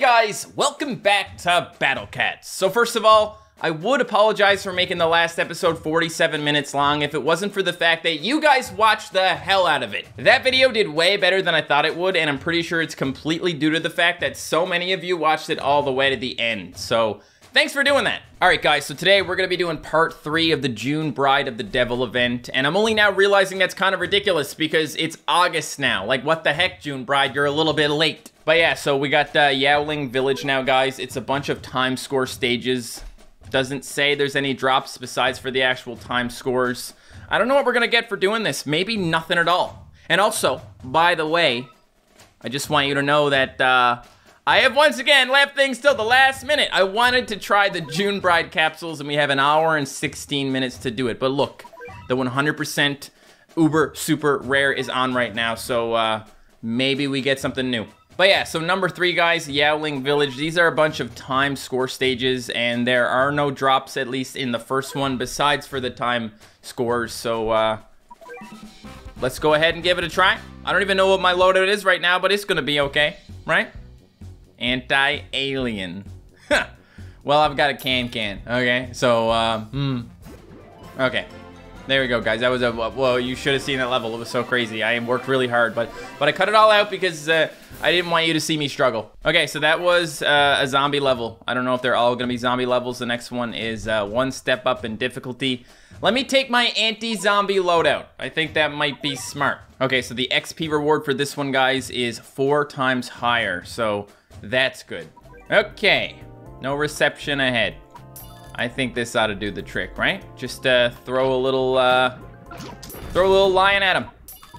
Guys, welcome back to Battle Cats. So first of all, I would apologize for making the last episode 47 minutes long if it wasn't for the fact that you guys watched the hell out of it. That video did way better than I thought it would, and I'm pretty sure it's completely due to the fact that so many of you watched it all the way to the end. So Thanks for doing that. All right, guys, so today we're gonna be doing part three of the June Bride of the Devil event, and I'm only now realizing that's kind of ridiculous because it's August now. Like, what the heck, June Bride, you're a little bit late. But yeah, so we got uh, Yowling Village now, guys. It's a bunch of time score stages. Doesn't say there's any drops besides for the actual time scores. I don't know what we're gonna get for doing this. Maybe nothing at all. And also, by the way, I just want you to know that, uh, I have once again left things till the last minute. I wanted to try the June Bride capsules and we have an hour and 16 minutes to do it. But look, the 100% uber super rare is on right now. So uh, maybe we get something new. But yeah, so number three, guys, Yowling Village. These are a bunch of time score stages, and there are no drops, at least in the first one, besides for the time scores. So, uh, let's go ahead and give it a try. I don't even know what my loadout is right now, but it's gonna be okay, right? Anti-alien. well, I've got a can-can, okay? So, uh, hmm. Okay. There we go, guys. That was a, well, you should have seen that level. It was so crazy. I worked really hard, but but I cut it all out because uh, I didn't want you to see me struggle. Okay, so that was uh, a zombie level. I don't know if they're all gonna be zombie levels. The next one is uh, one step up in difficulty. Let me take my anti-zombie loadout. I think that might be smart. Okay, so the XP reward for this one, guys, is four times higher. So that's good. Okay. No reception ahead. I think this ought to do the trick, right? Just uh, throw a little, uh, throw a little lion at him.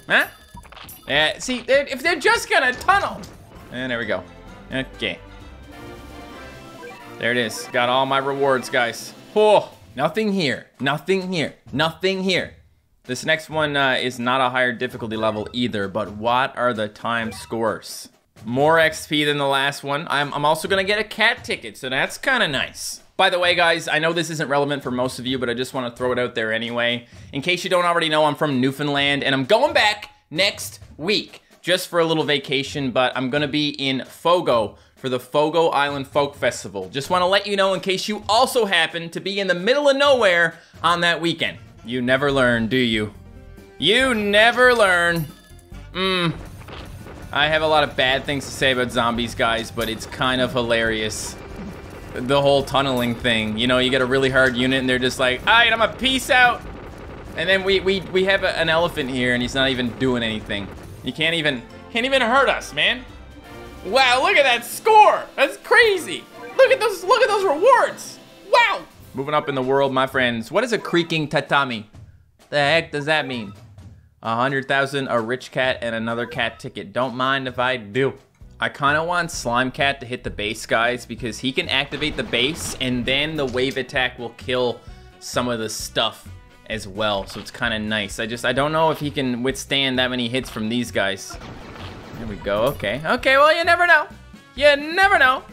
Huh? Yeah, see, they're, if they're just gonna tunnel. And there we go. Okay. There it is. Got all my rewards, guys. Oh, nothing here. Nothing here. Nothing here. This next one uh, is not a higher difficulty level either, but what are the time scores? More XP than the last one. I'm, I'm also gonna get a cat ticket, so that's kind of nice. By the way, guys, I know this isn't relevant for most of you, but I just want to throw it out there anyway. In case you don't already know, I'm from Newfoundland, and I'm going back next week just for a little vacation, but I'm gonna be in Fogo for the Fogo Island Folk Festival. Just want to let you know in case you also happen to be in the middle of nowhere on that weekend. You never learn, do you? You never learn. Mmm, I have a lot of bad things to say about zombies, guys, but it's kind of hilarious. The whole tunneling thing. You know, you get a really hard unit and they're just like, alright, I'm a peace out. And then we, we, we have a, an elephant here and he's not even doing anything. You can't even, can't even hurt us, man. Wow, look at that score. That's crazy. Look at those, look at those rewards. Wow. Moving up in the world, my friends. What is a creaking tatami? The heck does that mean? A hundred thousand, a rich cat, and another cat ticket. Don't mind if I do. I kind of want Slime Cat to hit the base, guys, because he can activate the base, and then the wave attack will kill some of the stuff as well, so it's kind of nice. I just, I don't know if he can withstand that many hits from these guys. There we go, okay. Okay, well, you never know. You never know.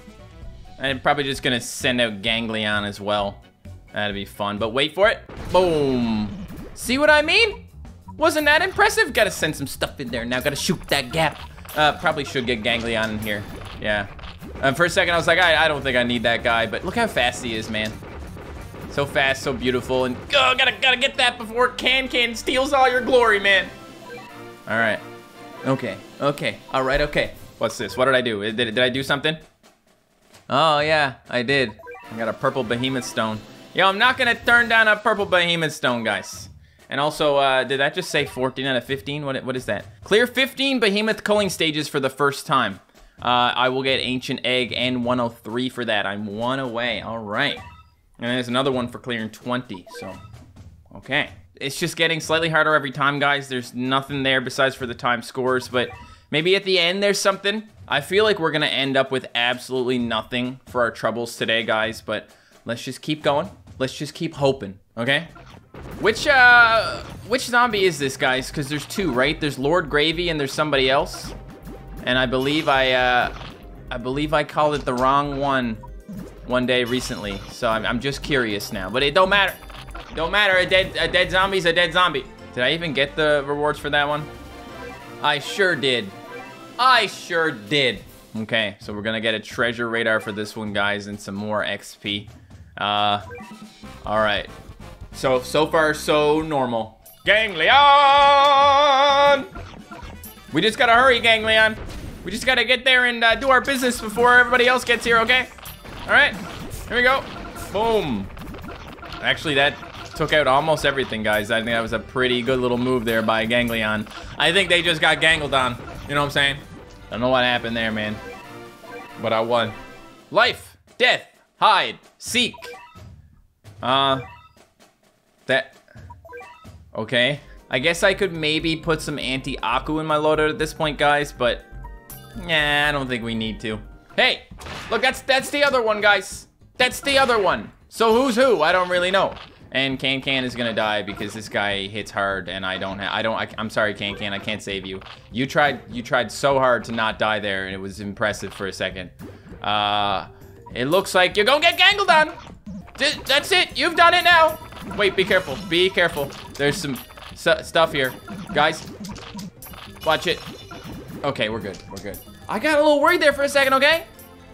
I'm probably just gonna send out Ganglion as well. That'd be fun, but wait for it. Boom. See what I mean? Wasn't that impressive? Gotta send some stuff in there now. Gotta shoot that gap. Uh, probably should get Ganglion in here. Yeah. Uh, for a second, I was like, I, I don't think I need that guy, but look how fast he is, man. So fast, so beautiful, and oh, gotta gotta get that before Can Can steals all your glory, man. All right. Okay. Okay. All right. Okay. What's this? What did I do? Did, did I do something? Oh yeah, I did. I got a purple behemoth stone. Yo, I'm not gonna turn down a purple behemoth stone, guys. And also, uh, did that just say 14 out of 15? What, what is that? Clear 15 Behemoth culling stages for the first time. Uh, I will get Ancient Egg and 103 for that. I'm one away. All right. And there's another one for clearing 20. So, okay. It's just getting slightly harder every time, guys. There's nothing there besides for the time scores. But maybe at the end there's something. I feel like we're going to end up with absolutely nothing for our troubles today, guys. But let's just keep going. Let's just keep hoping, okay? Which, uh, which zombie is this, guys? Because there's two, right? There's Lord Gravy and there's somebody else. And I believe I, uh, I believe I called it the wrong one one day recently. So I'm, I'm just curious now. But it don't matter. Don't matter. A dead, a dead zombie's a dead zombie. Did I even get the rewards for that one? I sure did. I sure did. Okay, so we're gonna get a treasure radar for this one, guys, and some more XP. Uh, all right. So, so far, so normal. Ganglion! We just gotta hurry, Ganglion. We just gotta get there and uh, do our business before everybody else gets here, okay? All right, here we go. Boom. Actually, that took out almost everything, guys. I think that was a pretty good little move there by Ganglion. I think they just got gangled on. You know what I'm saying? I don't know what happened there, man. But I won. Life, death, hide, seek. Uh, that, okay. I guess I could maybe put some anti-Aku in my loader at this point, guys, but yeah, I don't think we need to. Hey, look, that's that's the other one, guys. That's the other one. So who's who? I don't really know. And Can Can is gonna die because this guy hits hard, and I don't. I don't. I, am sorry, Can Can. I can't save you. You tried. You tried so hard to not die there, and it was impressive for a second. Uh, it looks like you're gonna get gangled on. That's it. You've done it now. Wait, be careful. Be careful. There's some stuff here. Guys, watch it. Okay, we're good. We're good. I got a little worried there for a second, okay?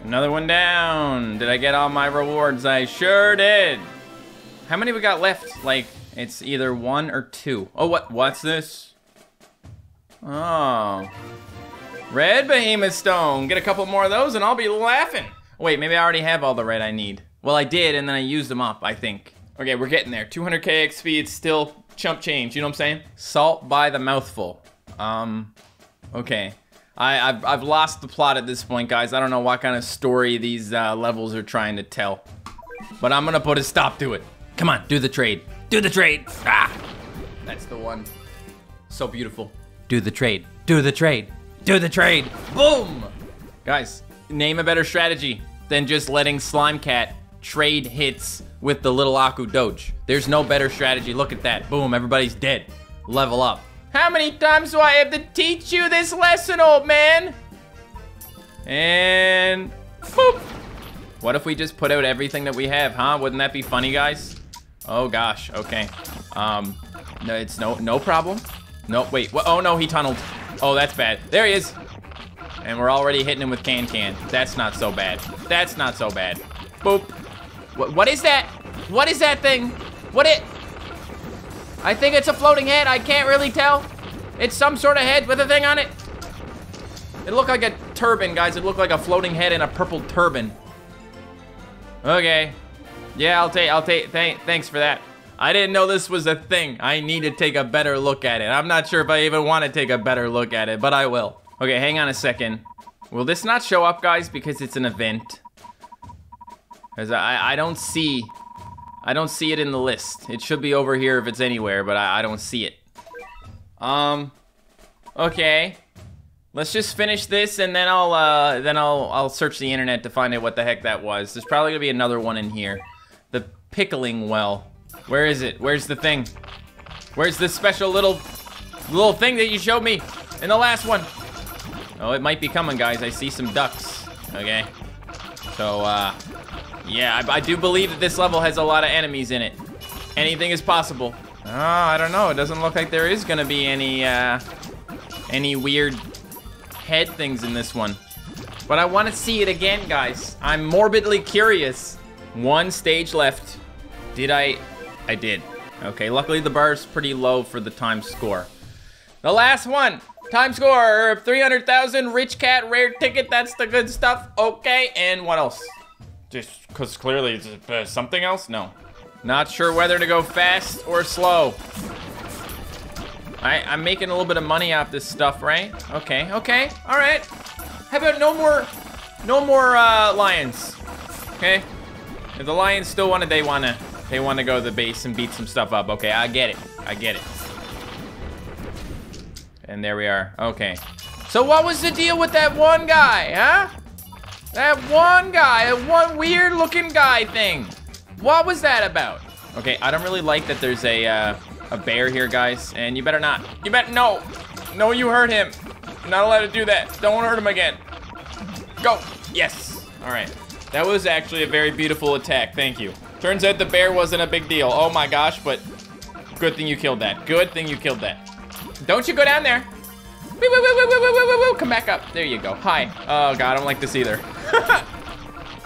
Another one down. Did I get all my rewards? I sure did. How many we got left? Like, it's either one or two. Oh, what? What's this? Oh. Red Behemoth Stone. Get a couple more of those and I'll be laughing. Wait, maybe I already have all the red I need. Well, I did, and then I used them up, I think. Okay, we're getting there. 200k XP, it's still chump change, you know what I'm saying? Salt by the mouthful. Um, okay. I, have I've lost the plot at this point, guys. I don't know what kind of story these uh, levels are trying to tell. But I'm gonna put a stop to it. Come on, do the trade. Do the trade. Ah, that's the one. So beautiful. Do the trade. Do the trade. Do the trade. Boom! Guys, name a better strategy than just letting Slime Cat trade hits with the little Aku Doge. There's no better strategy. Look at that. Boom, everybody's dead. Level up. How many times do I have to teach you this lesson, old man? And boop. What if we just put out everything that we have, huh? Wouldn't that be funny, guys? Oh gosh, okay. Um, no, it's no no problem. No, wait, what? Oh no, he tunneled. Oh, that's bad. There he is. And we're already hitting him with Can Can. That's not so bad. That's not so bad. Boop. What, what is that? What is that thing? What it? I think it's a floating head. I can't really tell. It's some sort of head with a thing on it. It looked like a turban, guys. It looked like a floating head in a purple turban. Okay. Yeah, I'll take, I'll take, th thanks for that. I didn't know this was a thing. I need to take a better look at it. I'm not sure if I even want to take a better look at it, but I will. Okay, hang on a second. Will this not show up, guys, because it's an event? Because I, I don't see... I don't see it in the list. It should be over here if it's anywhere, but I, I don't see it. Um... Okay. Let's just finish this and then I'll uh then I'll I'll search the internet to find out what the heck that was. There's probably gonna be another one in here. The pickling well. Where is it? Where's the thing? Where's this special little little thing that you showed me in the last one? Oh, it might be coming, guys. I see some ducks. Okay. So, uh, yeah, I, I, do believe that this level has a lot of enemies in it. Anything is possible. Oh, I don't know. It doesn't look like there is gonna be any, uh, any weird head things in this one. But I want to see it again, guys. I'm morbidly curious. One stage left. Did I? I did. Okay, luckily the bar is pretty low for the time score. The last one. Time score, 300,000, rich cat, rare ticket, that's the good stuff. Okay, and what else? Just because clearly it's uh, something else? No. Not sure whether to go fast or slow. I, I'm making a little bit of money off this stuff, right? Okay, okay, all right. How about no more, no more uh, lions, okay? If the lions still want to, they want to, they want to go to the base and beat some stuff up. Okay, I get it, I get it. And there we are, okay. So what was the deal with that one guy, huh? That one guy, that one weird looking guy thing. What was that about? Okay, I don't really like that there's a, uh, a bear here, guys. And you better not. You better, no. No, you hurt him. Not allowed to do that. Don't hurt him again. Go. Yes. All right. That was actually a very beautiful attack. Thank you. Turns out the bear wasn't a big deal. Oh my gosh, but good thing you killed that. Good thing you killed that. Don't you go down there. Come back up. There you go. Hi. Oh, God, I don't like this either.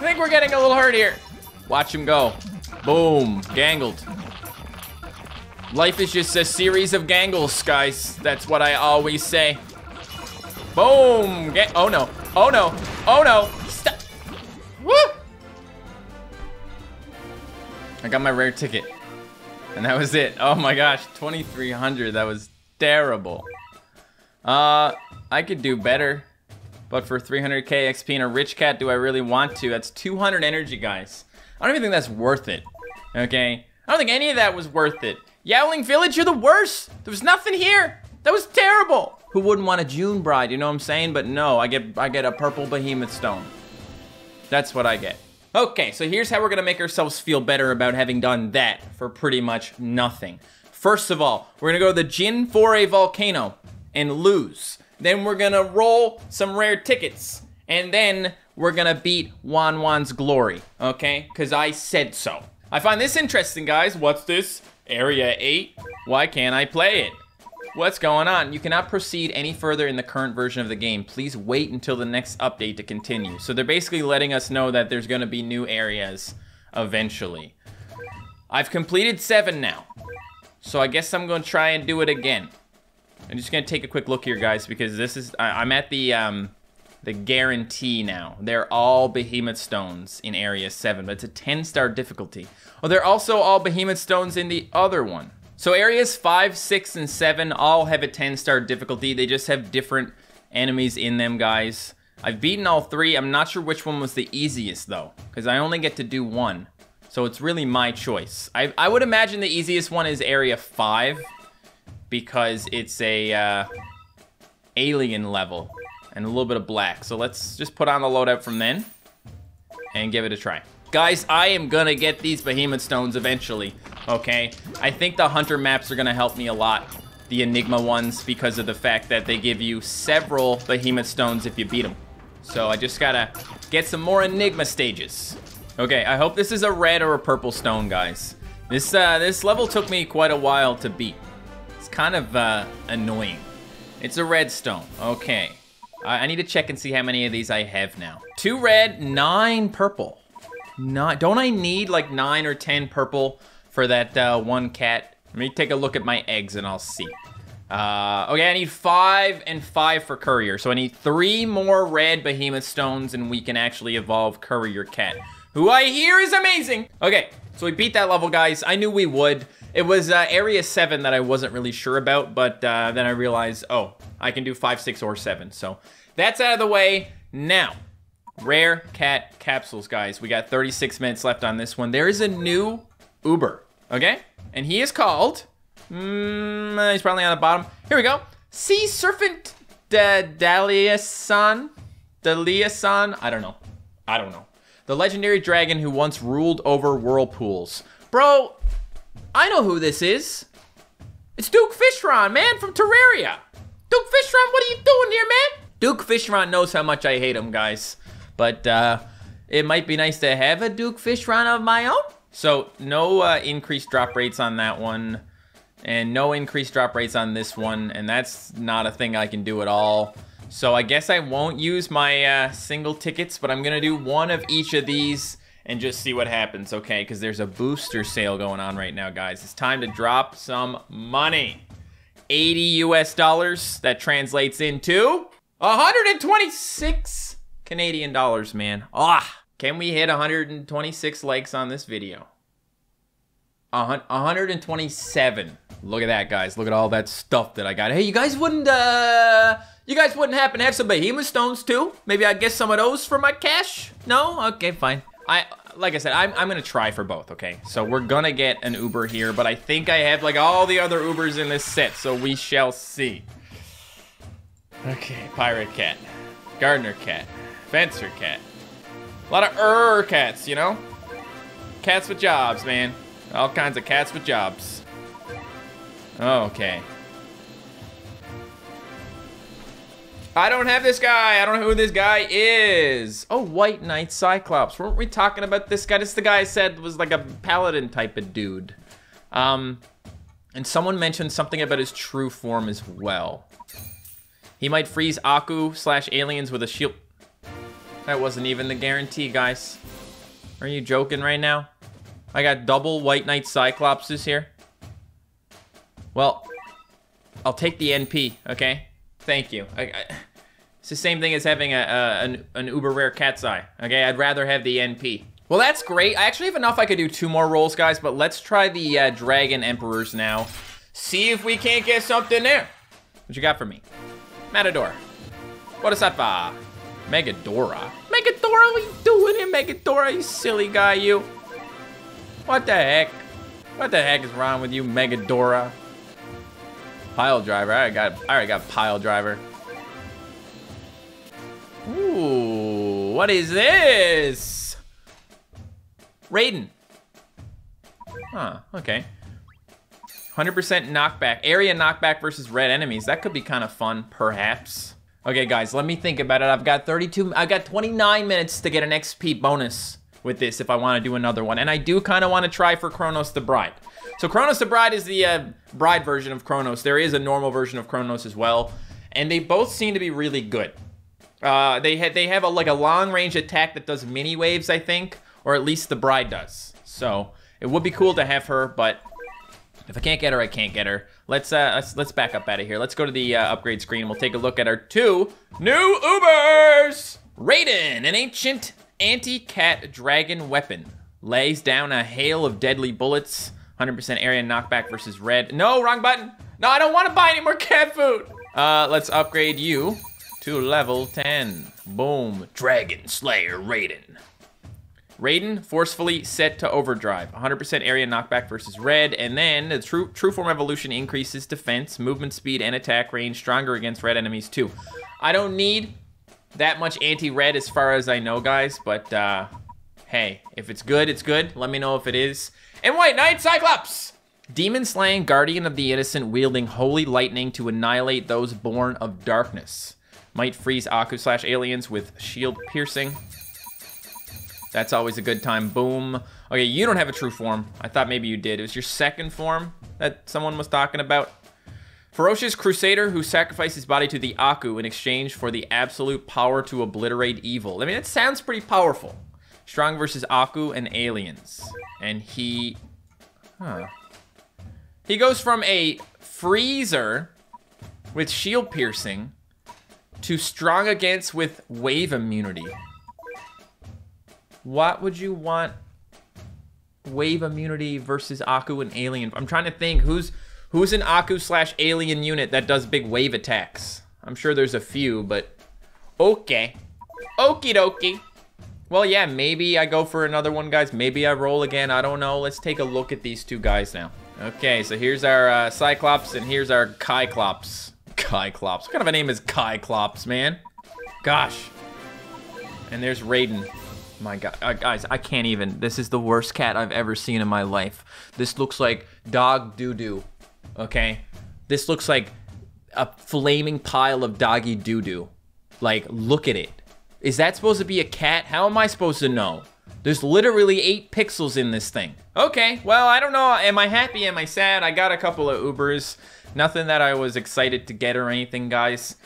I think we're getting a little hurt here. Watch him go. Boom. Gangled. Life is just a series of gangles, guys. That's what I always say. Boom. Oh, no. Oh, no. Oh, no. Stop. Woo. I got my rare ticket. And that was it. Oh my gosh, 2,300. That was terrible. Uh, I could do better. But for 300k XP and a rich cat, do I really want to? That's 200 energy, guys. I don't even think that's worth it. Okay? I don't think any of that was worth it. Yowling Village, you're the worst. There was nothing here. That was terrible. Who wouldn't want a June bride, you know what I'm saying? But no, I get I get a purple behemoth stone. That's what I get. Okay, so here's how we're gonna make ourselves feel better about having done that for pretty much nothing. First of all, we're gonna go to the Jin Foray Volcano and lose. Then we're gonna roll some rare tickets. And then we're gonna beat Wan Wan's glory, okay? Because I said so. I find this interesting, guys. What's this? Area 8? Why can't I play it? What's going on? You cannot proceed any further in the current version of the game. Please wait until the next update to continue. So they're basically letting us know that there's to be new areas eventually. I've completed seven now. So I guess I'm to try and do it again. I'm just to take a quick look here, guys, because this is... I, am at the... Um, the guarantee now. They're all Behemoth Stones in Area 7, but it's a 10-star difficulty. Oh, they're also all Behemoth Stones in the other one. So areas 5, 6, and 7 all have a 10-star difficulty. They just have different enemies in them, guys. I've beaten all three. I'm not sure which one was the easiest, though, because I only get to do one. So it's really my choice. I, I would imagine the easiest one is Area 5, because it's a uh, alien level and a little bit of black. So let's just put on the loadout from then and give it a try. Guys, I am gonna get these Behemoth Stones eventually okay? I think the hunter maps are gonna help me a lot, the Enigma ones, because of the fact that they give you several Behemoth Stones if you beat them. So I just gotta get some more Enigma stages. Okay, I hope this is a red or a purple stone, guys. This, uh, this level took me quite a while to beat. Kind of, uh, annoying. It's a red stone, okay. I, I need to check and see how many of these I have now. Two red, nine purple. Not, don't I need like nine or 10 purple for that uh, one cat. Let me take a look at my eggs and I'll see. Uh, okay, I need five and five for Courier. So I need three more red Behemoth Stones and we can actually evolve Courier Cat, who I hear is amazing. Okay, so we beat that level, guys. I knew we would. It was uh, Area 7 that I wasn't really sure about, but uh, then I realized, oh, I can do 5, 6, or 7. So that's out of the way. Now, rare cat capsules, guys. We got 36 minutes left on this one. There is a new Uber. Okay? And he is called, mm, he's probably on the bottom. Here we go. Sea Serpent Daliasan? Daliasan? I don't know. I don't know. The legendary dragon who once ruled over whirlpools. Bro, I know who this is. It's Duke Fishron, man, from Terraria. Duke Fishron, what are you doing here, man? Duke Fishron knows how much I hate him, guys. But uh, it might be nice to have a Duke Fishron of my own. So no uh, increased drop rates on that one and no increased drop rates on this one. And that's not a thing I can do at all. So I guess I won't use my uh, single tickets, but I'm gonna do one of each of these and just see what happens, okay? Because there's a booster sale going on right now, guys. It's time to drop some money. 80 US dollars, that translates into 126 Canadian dollars, man. Ah, can we hit 126 likes on this video? 127. Look at that, guys. Look at all that stuff that I got. Hey, you guys wouldn't, uh, you guys wouldn't happen to have some behemoth stones too? Maybe I'd get some of those for my cash? No? Okay, fine. I, like I said, I'm, I'm gonna try for both, okay? So we're gonna get an Uber here, but I think I have like all the other Ubers in this set, so we shall see. Okay, Pirate Cat, Gardener Cat, Fencer Cat, a lot of er cats, you know? Cats with jobs, man. All kinds of cats with jobs. Okay. I don't have this guy. I don't know who this guy is. Oh, White Knight Cyclops. Weren't we talking about this guy? This is the guy I said was like a paladin type of dude. Um, and someone mentioned something about his true form as well. He might freeze Aku slash aliens with a shield. That wasn't even the guarantee, guys. Are you joking right now? I got double White Knight Cyclopses here. Well, I'll take the NP, okay? Thank you. I, I, it's the same thing as having a, a an, an, uber rare cat's eye, okay? I'd rather have the NP. Well, that's great. I actually have enough I could do two more rolls, guys, but let's try the uh, Dragon Emperors now. See if we can't get something there. What you got for me? Matador. What is that for? Megadora. Megadora, what are you doing here, Megadora? You silly guy, you. What the heck? What the heck is wrong with you, Megadora? Pile driver. I got. I already got pile driver. Ooh, what is this? Raiden. Huh. Okay. 100% knockback. Area knockback versus red enemies. That could be kind of fun, perhaps. Okay, guys, let me think about it. I've got 32, I've got 29 minutes to get an XP bonus with this if I want to do another one. And I do kind of want to try for Kronos the Bride. So Kronos the Bride is the uh, bride version of Kronos. There is a normal version of Kronos as well. And they both seem to be really good. Uh, they, ha they have a, like a long range attack that does mini waves, I think. Or at least the Bride does. So it would be cool to have her, but if I can't get her, I can't get her. Let's uh, let's, let's back up out of here. Let's go to the uh, upgrade screen. We'll take a look at our two new Ubers. Raiden, an ancient anti-cat dragon weapon, lays down a hail of deadly bullets. 100% area knockback versus red. No, wrong button. No, I don't want to buy any more cat food. Uh, let's upgrade you to level 10. Boom, Dragon Slayer Raiden. Raiden, forcefully set to overdrive. 100% area knockback versus red. And then the true, true form evolution increases defense, movement speed, and attack range. Stronger against red enemies too. I don't need that much anti-red as far as I know, guys. But uh, hey, if it's good, it's good. Let me know if it is. And White Knight Cyclops! Demon slaying guardian of the innocent wielding holy lightning to annihilate those born of darkness. Might freeze Aku slash aliens with shield piercing. That's always a good time. Boom. Okay, you don't have a true form. I thought maybe you did. It was your second form that someone was talking about. Ferocious Crusader who sacrificed his body to the Aku in exchange for the absolute power to obliterate evil. I mean, it sounds pretty powerful. Strong versus Aku and aliens. And he... Huh. He goes from a freezer with shield piercing to strong against with wave immunity. What would you want wave immunity versus Aku and alien? I'm trying to think who's who's an Aku slash alien unit that does big wave attacks. I'm sure there's a few, but okay. Okie dokie. Well, yeah, maybe I go for another one, guys. Maybe I roll again. I don't know. Let's take a look at these two guys now. Okay, so here's our uh, Cyclops and here's our Kyclops. Kyclops. What kind of a name is Kyclops, man? Gosh. And there's Raiden. My God, uh, guys, I can't even. This is the worst cat I've ever seen in my life. This looks like dog doo-doo, okay? This looks like a flaming pile of doggy doo-doo. Like, look at it. Is that supposed to be a cat? How am I supposed to know? There's literally eight pixels in this thing. Okay, well, I don't know. Am I happy? Am I sad? I got a couple of Ubers. Nothing that I was excited to get or anything, guys.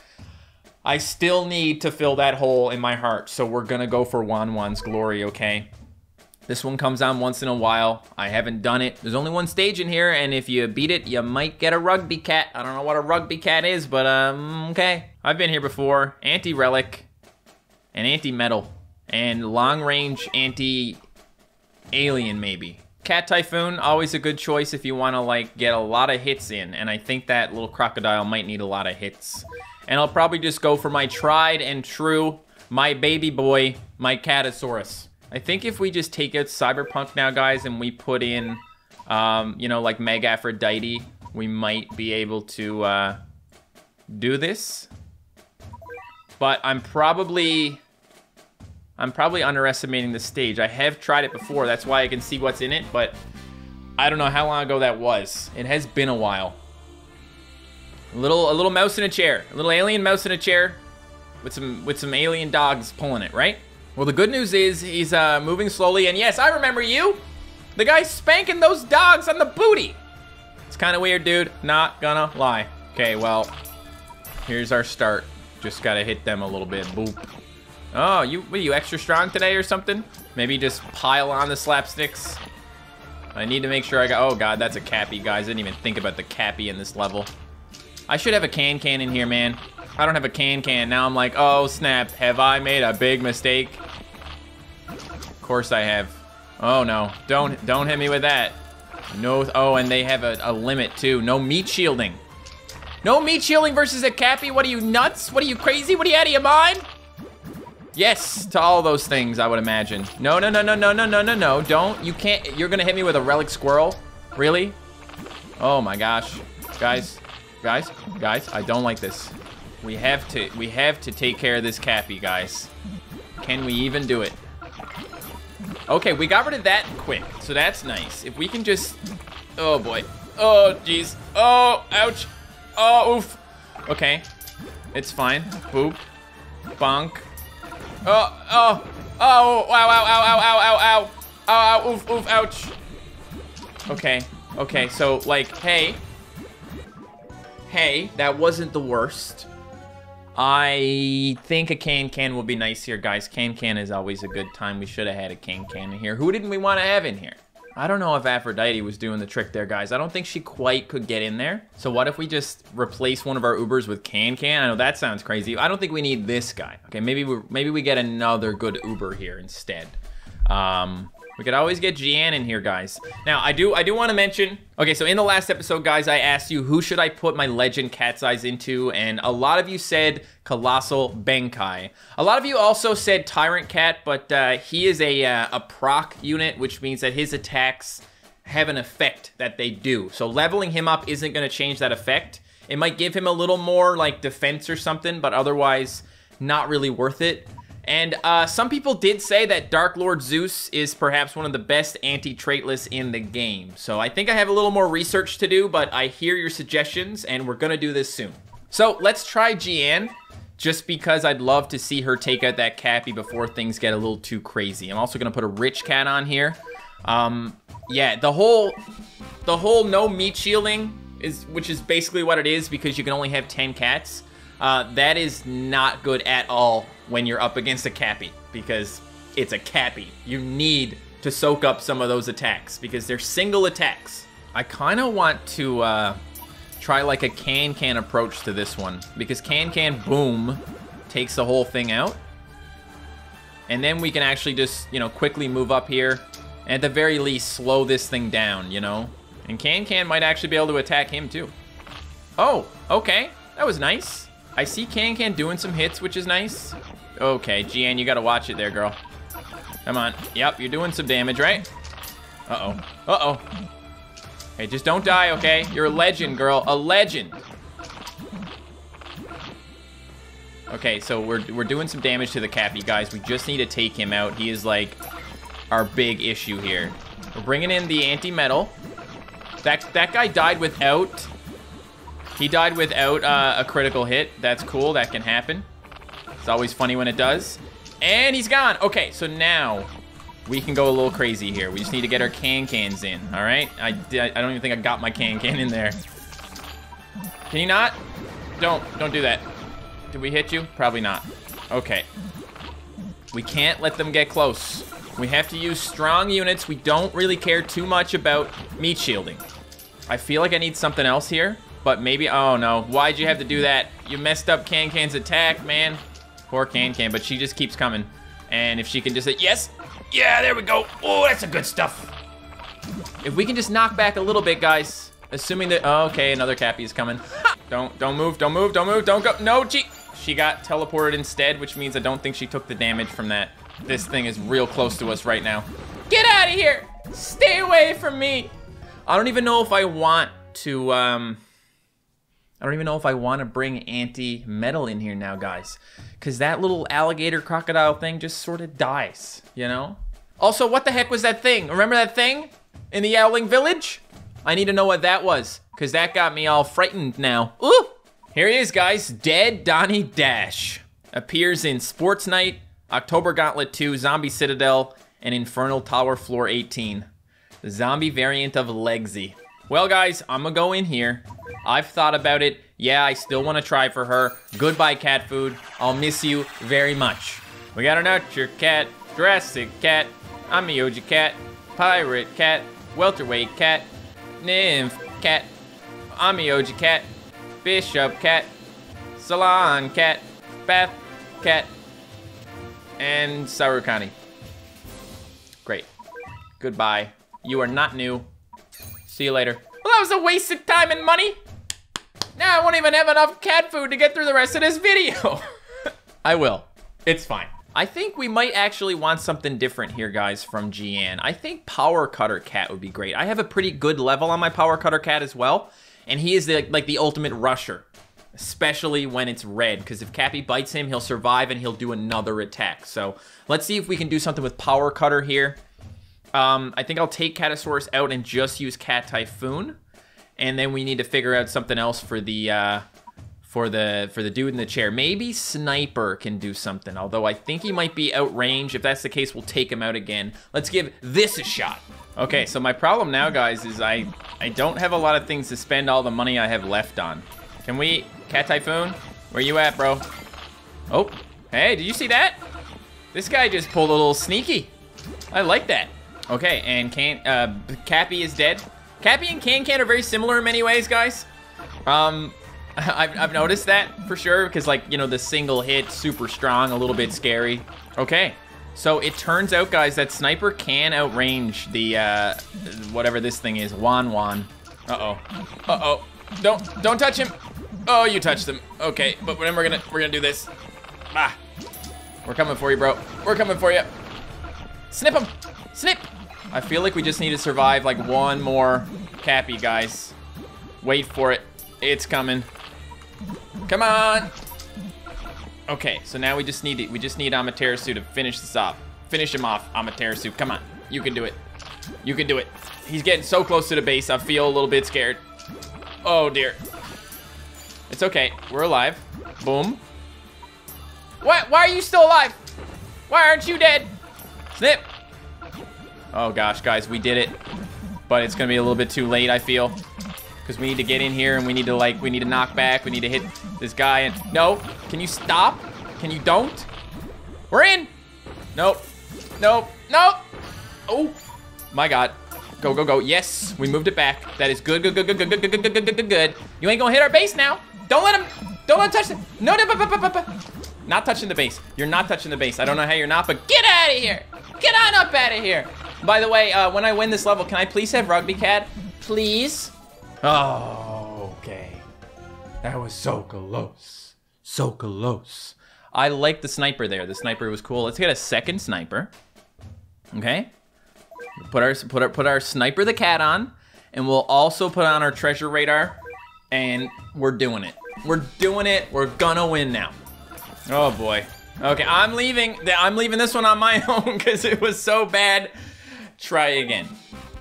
I still need to fill that hole in my heart, so we're gonna go for Wan Wan's Glory, okay? This one comes on once in a while. I haven't done it. There's only one stage in here, and if you beat it, you might get a rugby cat. I don't know what a rugby cat is, but um, okay. I've been here before. Anti-relic and anti-metal and long-range anti-alien maybe. Cat Typhoon, always a good choice if you want to like get a lot of hits in, and I think that little crocodile might need a lot of hits. And I'll probably just go for my tried and true, my baby boy, my Catosaurus. I think if we just take out Cyberpunk now, guys, and we put in, um, you know, like Meg Aphrodite, we might be able to uh, do this. But I'm probably... I'm probably underestimating the stage. I have tried it before, that's why I can see what's in it, but I don't know how long ago that was. It has been a while. A little, a little mouse in a chair. A little alien mouse in a chair with some, with some alien dogs pulling it, right? Well, the good news is he's uh, moving slowly, and yes, I remember you. The guy spanking those dogs on the booty. It's kind of weird, dude. Not gonna lie. Okay, well, Here's our start. Just gotta hit them a little bit. Boop. Oh, you are you extra strong today or something? Maybe just pile on the slapsticks. I need to make sure I got... Oh, God, that's a Cappy, guys. I didn't even think about the Cappy in this level. I should have a can-can in here, man. I don't have a can-can. Now I'm like, oh, snap. Have I made a big mistake? Of course I have. Oh, no. Don't don't hit me with that. No... Oh, and they have a, a limit, too. No meat shielding. No meat shielding versus a Cappy? What are you, nuts? What are you, crazy? What are you, out of your mind? Yes, to all those things, I would imagine. No, no, no, no, no, no, no, no, no. Don't. You can't. You're to hit me with a relic squirrel? Really? Oh, my gosh. Guys, guys, guys, I don't like this. We have to, we have to take care of this Cappy, guys. Can we even do it? Okay, we got rid of that quick, so that's nice. If we can just... Oh, boy. Oh, jeez. Oh, ouch. Oh, oof. Okay. It's fine. Boop. Bonk. Oh, oh, oh, wow, ow, ow, ow, ow, ow, ow. Ow, ow, oof, oof, ouch. Okay, okay, so, like, hey. Hey, that wasn't the worst. I think a can-can will be nice here, guys. Can-can is always a good time. We should have had a can-can in here. Who didn't we want to have in here? I don't know if Aphrodite was doing the trick there, guys. I don't think she quite could get in there. So what if we just replace one of our Ubers with Can Can? I know that sounds crazy. I don't think we need this guy. Okay, maybe we maybe we get another good Uber here instead. Um, we could always get Jian in here, guys. Now, I do I do want to mention, okay, so in the last episode, guys, I asked you who should I put my Legend Cat's Eyes into, and a lot of you said Colossal Benkai. A lot of you also said Tyrant Cat, but uh, he is a, uh, a proc unit, which means that his attacks have an effect that they do. So leveling him up isn't going to change that effect. It might give him a little more, like, defense or something, but otherwise not really worth it. And uh, some people did say that Dark Lord Zeus is perhaps one of the best anti-traitless in the game. So I think I have a little more research to do, but I hear your suggestions, and we're gonna do this soon. So let's try Jian, just because I'd love to see her take out that Cappy before things get a little too crazy. I'm also gonna put a Rich Cat on here. Um, yeah, the whole, the whole no meat shielding is, which is basically what it is because you can only have 10 cats. Uh, that is not good at all when you're up against a Cappy because it's a Cappy. You need to soak up some of those attacks because they're single attacks. I kind of want to uh, try like a can-can approach to this one because can-can boom takes the whole thing out. And then we can actually just, you know, quickly move up here and at the very least slow this thing down, you know? And can-can might actually be able to attack him too. Oh, okay. That was nice. I see Can-Can doing some hits, which is nice. Okay, Jian, you gotta watch it there, girl. Come on. Yep, you're doing some damage, right? Uh-oh. Uh-oh. Hey, just don't die, okay? You're a legend, girl. A legend. Okay, so we're, we're doing some damage to the Cappy, guys. We just need to take him out. He is, like, our big issue here. We're bringing in the anti-metal. That, that guy died without... He died without uh, a critical hit. That's cool. That can happen. It's always funny when it does. And he's gone. Okay, so now we can go a little crazy here. We just need to get our can-cans in, all right? I, I don't even think I got my can-can in there. Can you not? Don't, don't do that. Did we hit you? Probably not. Okay. We can't let them get close. We have to use strong units. We don't really care too much about meat shielding. I feel like I need something else here, but maybe, oh no. Why'd you have to do that? You messed up Can-Can's attack, man. Poor Can Can, but she just keeps coming. And if she can just say, yes, yeah, there we go. Oh, that's a good stuff. If we can just knock back a little bit, guys, assuming that, oh, okay, another Cappy is coming. don't, don't move, don't move, don't move, don't go. No, she, she got teleported instead, which means I don't think she took the damage from that. This thing is real close to us right now. Get out of here. Stay away from me. I don't even know if I want to, um, I don't even know if I want to bring anti-metal in here now, guys. Because that little alligator crocodile thing just sort of dies, you know? Also, what the heck was that thing? Remember that thing in the Yowling Village? I need to know what that was, because that got me all frightened now. Ooh! Here he is, guys. Dead Donnie Dash. Appears in Sports Night, October Gauntlet 2, Zombie Citadel, and Infernal Tower Floor 18. The zombie variant of Legsy. Well, guys, I'm gonna go in here. I've thought about it. Yeah, I still want to try for her. Goodbye, cat food. I'll miss you very much. We got an nurture cat, Jurassic cat, Amioji cat, Pirate cat, Welterweight cat, Nymph cat, Amioji cat, Bishop cat, Salon cat, Bath cat, and Sarukani. Great. Goodbye. You are not new. See you later. Well, that was a waste of time and money. Now I won't even have enough cat food to get through the rest of this video. I will. It's fine. I think we might actually want something different here, guys, from Jian. I think Power Cutter Cat would be great. I have a pretty good level on my Power Cutter Cat as well, and he is the, like the ultimate rusher, especially when it's red, because if Cappy bites him, he'll survive and he'll do another attack. So let's see if we can do something with Power Cutter here. Um, I think I'll take Catasaurus out and just use Cat Typhoon, and then we need to figure out something else for the... Uh, for the for the dude in the chair. Maybe Sniper can do something, although I think he might be outrange. If that's the case, we'll take him out again. Let's give this a shot. Okay, so my problem now, guys, is I, I don't have a lot of things to spend all the money I have left on. Can we... Cat Typhoon? Where you at, bro? Oh, hey, did you see that? This guy just pulled a little sneaky. I like that. Okay, and can uh, Cappy is dead. Cappy and Can Can are very similar in many ways, guys. Um, I've, I've noticed that for sure because like, you know, the single hit, super strong, a little bit scary. Okay, so it turns out, guys, that Sniper can outrange the, uh, whatever this thing is, Wan Wan. Uh-oh. Uh-oh. Don't, don't touch him. Oh, you touched him. Okay, but then we're gonna, we're gonna do this. Ah. We're coming for you, bro. We're coming for you. Snip him. Snip. I feel like we just need to survive like one more Cappy, guys. Wait for it. It's coming. Come on! Okay, so now we just need it. We just need Amaterasu to finish this off. Finish him off, Amaterasu. Come on. You can do it. You can do it. He's getting so close to the base. I feel a little bit scared. Oh, dear. It's okay. We're alive. Boom. What? Why are you still alive? Why aren't you dead? Snip. Oh, gosh, guys. We did it. But it's to be a little bit too late, I feel because we need to get in here and we need to like we need to knock back we need to hit this guy and no can you stop can you don't we're in nope nope nope oh my god go go go yes we moved it back that is good good good good good good good good good good good good you ain't gonna hit our base now don't let him don't let him touch it no no not touching the base you're not touching the base I don't know how you're not but get out of here get on up out of here by the way uh, when I win this level can I please have rugby cat please Oh, okay. That was so close. So close. I like the sniper there. The sniper was cool. Let's get a second sniper. Okay. Put our put our put our sniper the cat on, and we'll also put on our treasure radar, and we're doing it. We're doing it. We're gonna win now. Oh boy. Okay, I'm leaving. I'm leaving this one on my own because it was so bad. Try again.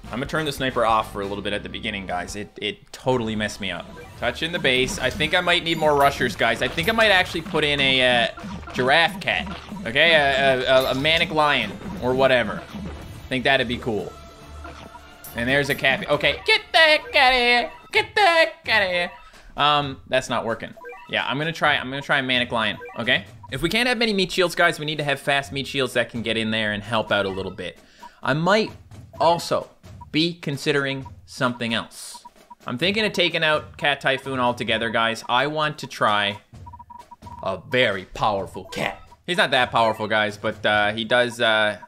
I'm gonna turn the sniper off for a little bit at the beginning, guys. It, it totally messed me up. Touching the base. I think I might need more rushers, guys. I think I might actually put in a uh, giraffe cat. Okay, a, a, a, manic lion or whatever. I think that'd be cool. And there's a cat. Okay, get the heck out of here. Get the heck out of here. Um, that's not working. Yeah, I'm gonna try, I'm gonna try a manic lion, okay? If we can't have many meat shields, guys, we need to have fast meat shields that can get in there and help out a little bit. I might also be considering something else. I'm thinking of taking out Cat Typhoon altogether, guys. I want to try a very powerful cat. He's not that powerful, guys, but uh, he does uh,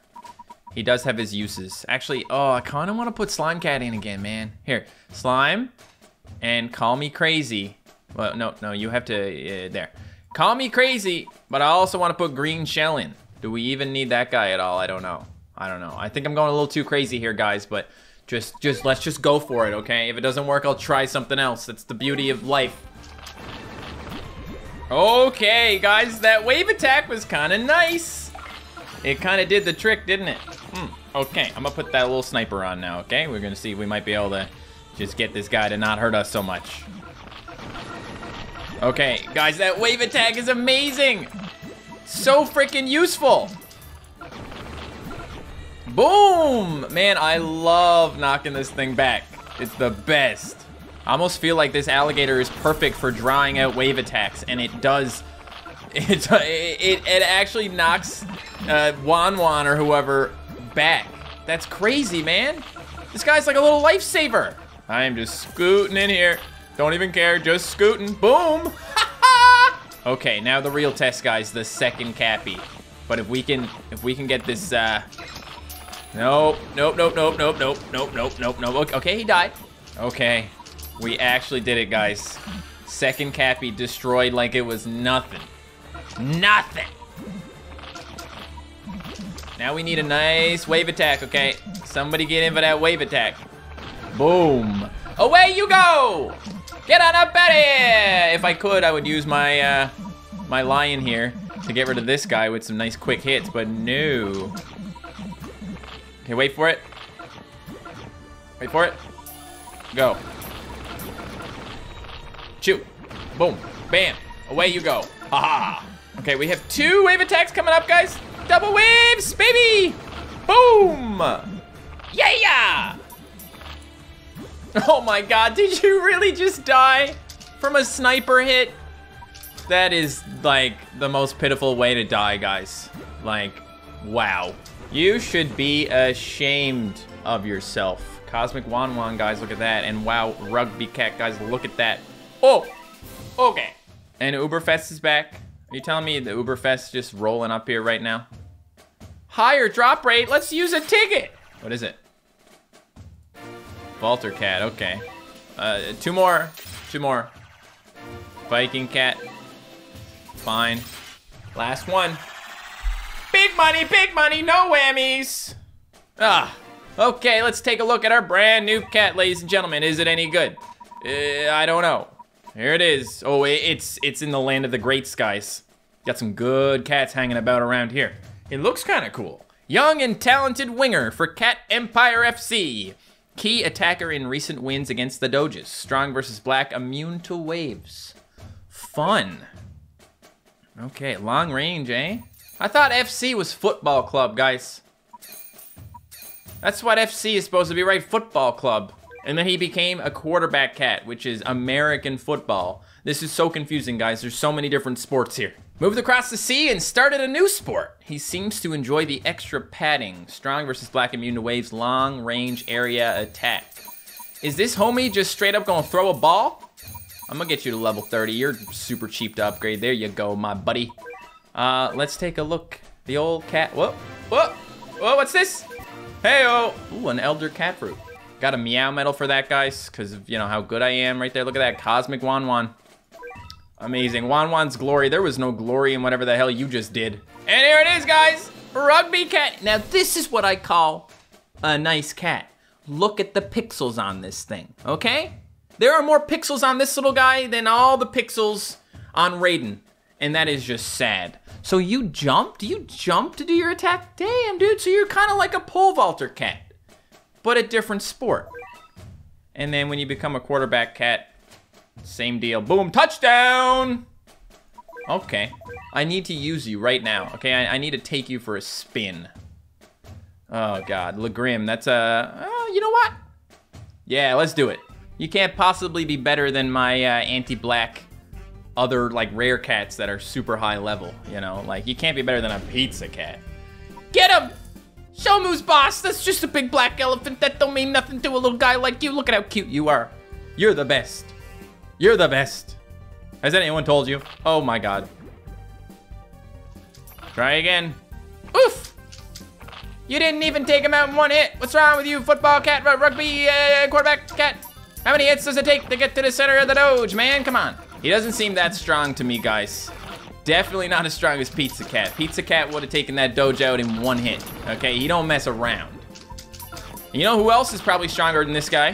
he does have his uses. Actually, oh, I kind of want to put Slime Cat in again, man. Here, Slime and Call Me Crazy. Well, no, no, you have to, uh, there. Call Me Crazy, but I also want to put Green Shell in. Do we even need that guy at all? I don't know. I don't know. I think I'm going a little too crazy here, guys, but just, just, let's just go for it, okay? If it doesn't work, I'll try something else. That's the beauty of life. Okay, guys, that wave attack was kind of nice. It kind of did the trick, didn't it? Hmm. Okay, I'm gonna put that little sniper on now, okay? We're gonna see if we might be able to just get this guy to not hurt us so much. Okay, guys, that wave attack is amazing. So freaking useful. Boom! Man, I love knocking this thing back. It's the best. I almost feel like this alligator is perfect for drawing out wave attacks, and it does. It, it, it actually knocks uh, Wan Wan or whoever back. That's crazy, man. This guy's like a little lifesaver. I am just scooting in here. Don't even care, just scooting. Boom! okay, now the real test, guys, the second Cappy. But if we can, if we can get this, uh, nope, nope, nope, nope, nope, nope, nope, nope, nope, nope. Okay, he died. Okay, we actually did it, guys. Second Cappy destroyed like it was nothing. Nothing. Now we need a nice wave attack, okay? Somebody get in for that wave attack. Boom. Away you go! Get on up out of here! If I could, I would use my, uh, my lion here to get rid of this guy with some nice quick hits, but no. Okay, wait for it. Wait for it. Go. Shoot. Boom. Bam. Away you go. Haha. Okay, we have two wave attacks coming up, guys. Double waves, baby! Boom! Yeah! Oh my god, did you really just die from a sniper hit? That is, like, the most pitiful way to die, guys. Like, wow. You should be ashamed of yourself. Cosmic Wan Wan, guys, look at that. And wow, Rugby Cat, guys, look at that. Oh, okay. And Uberfest is back. Are you telling me the Uberfest just rolling up here right now? Higher drop rate, let's use a ticket. What is it? Walter Cat, okay. Uh, two more, two more. Viking Cat, fine. Last one. Big money, big money, no whammies. Ah, okay, let's take a look at our brand new cat, ladies and gentlemen. Is it any good? Uh, I don't know. Here it is. Oh, it's it's in the land of the great skies. Got some good cats hanging about around here. It looks kind of cool. Young and talented winger for Cat Empire FC. Key attacker in recent wins against the Doges. Strong versus black, immune to waves. Fun. Okay, long range, eh? I thought FC was football club, guys. That's what FC is supposed to be, right? Football club. And then he became a quarterback cat, which is American football. This is so confusing, guys. There's so many different sports here. Moved across the sea and started a new sport. He seems to enjoy the extra padding. Strong versus black immune to waves, long range area attack. Is this homie just straight up gonna throw a ball? I'm gonna get you to level 30. You're super cheap to upgrade. There you go, my buddy. Uh, let's take a look. The old cat, whoa, whoa, whoa, what's this? Hey-oh, ooh, an elder cat fruit. Got a meow medal for that, guys, because you know, how good I am right there. Look at that, Cosmic Wan Wan. Amazing. Wan Wan's glory. There was no glory in whatever the hell you just did. And here it is, guys. Rugby cat. Now, this is what I call a nice cat. Look at the pixels on this thing, okay? There are more pixels on this little guy than all the pixels on Raiden. And that is just sad. So you jumped? You jumped to do your attack? Damn, dude. So you're kind of like a pole vaulter cat but a different sport. And then when you become a quarterback cat, same deal. Boom, touchdown! Okay. I need to use you right now, okay? I, I need to take you for a spin. Oh, God. Legrim, that's a... Uh, you know what? Yeah, let's do it. You can't possibly be better than my uh, anti-black other, like, rare cats that are super high level, you know? Like, you can't be better than a pizza cat. Get him! Show moves, boss. That's just a big black elephant. That don't mean nothing to a little guy like you. Look at how cute you are. You're the best. You're the best. Has anyone told you? Oh my god. Try again. Oof! You didn't even take him out in one hit. What's wrong with you, football cat, rugby uh, quarterback cat? How many hits does it take to get to the center of the doge, man? Come on. He doesn't seem that strong to me, guys. Definitely not as strong as Pizza Cat. Pizza Cat would have taken that doge out in one hit. Okay, he don't mess around. You know who else is probably stronger than this guy?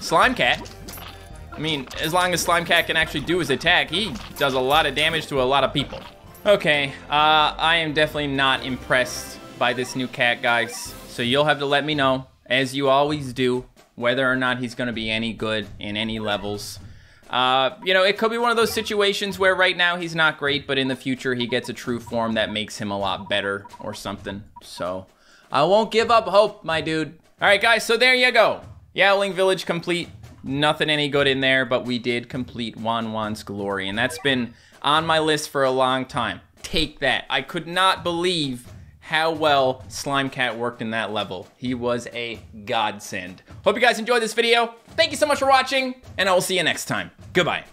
Slime Cat. I mean, as long as Slime Cat can actually do his attack, he does a lot of damage to a lot of people. Okay, uh, I am definitely not impressed by this new cat, guys. So you'll have to let me know, as you always do, whether or not he's gonna be any good in any levels. Uh, you know, it could be one of those situations where right now he's not great, but in the future he gets a true form that makes him a lot better or something. So I won't give up hope, my dude. All right, guys, so there you go. Yowling Village complete. Nothing any good in there, but we did complete Wan Wan's Glory, and that's been on my list for a long time. Take that. I could not believe how well Slime Cat worked in that level. He was a godsend. Hope you guys enjoyed this video. Thank you so much for watching, and I will see you next time. Goodbye.